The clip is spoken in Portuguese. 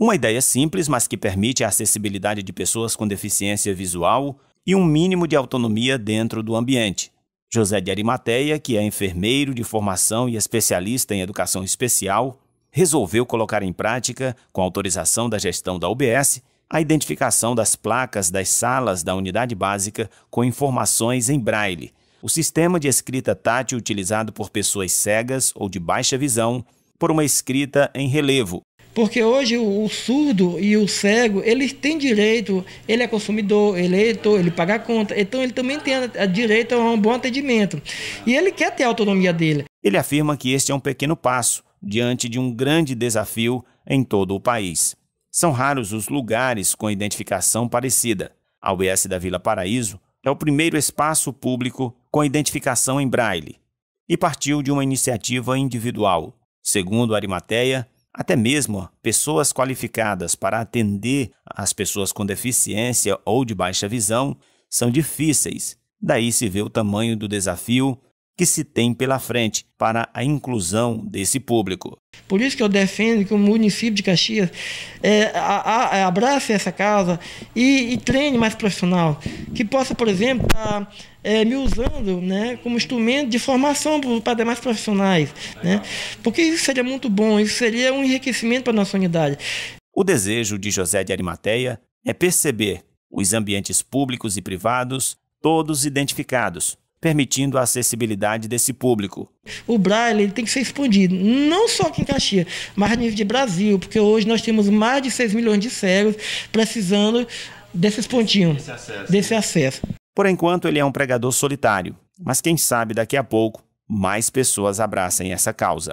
Uma ideia simples, mas que permite a acessibilidade de pessoas com deficiência visual e um mínimo de autonomia dentro do ambiente. José de Arimateia, que é enfermeiro de formação e especialista em educação especial, resolveu colocar em prática, com autorização da gestão da UBS, a identificação das placas das salas da unidade básica com informações em braille, o sistema de escrita tátil utilizado por pessoas cegas ou de baixa visão, por uma escrita em relevo. Porque hoje o, surdo e o cego, eles têm direito, ele é consumidor, ele é eleitor, ele paga a conta, então ele também tem a, a direito a um bom atendimento. E ele quer ter a autonomia dele. Ele afirma que este é um pequeno passo diante de um grande desafio em todo o país. São raros os lugares com identificação parecida. A UBS da Vila Paraíso é o primeiro espaço público com identificação em braille e partiu de uma iniciativa individual. Segundo Arimateia, até mesmo pessoas qualificadas para atender as pessoas com deficiência ou de baixa visão são difíceis. Daí se vê o tamanho do desafio que se tem pela frente para a inclusão desse público. Por isso que eu defendo que o município de Caxias é, a, a, abrace essa causa e, e, treine mais profissional, que possa, por exemplo, estar tá, é, me usando né, como instrumento de formação para demais profissionais. Né? Porque isso seria muito bom, isso seria um enriquecimento para a nossa unidade. O desejo de José de Arimateia é perceber os ambientes públicos e privados todos identificados permitindo a acessibilidade desse público. O Braille ele tem que ser expandido, não só aqui em Caxias, mas a nível de Brasil, porque hoje nós temos mais de 6 milhões de cegos precisando desses pontinhos, desse acesso. desse acesso. Por enquanto, ele é um pregador solitário, mas quem sabe daqui a pouco mais pessoas abracem essa causa.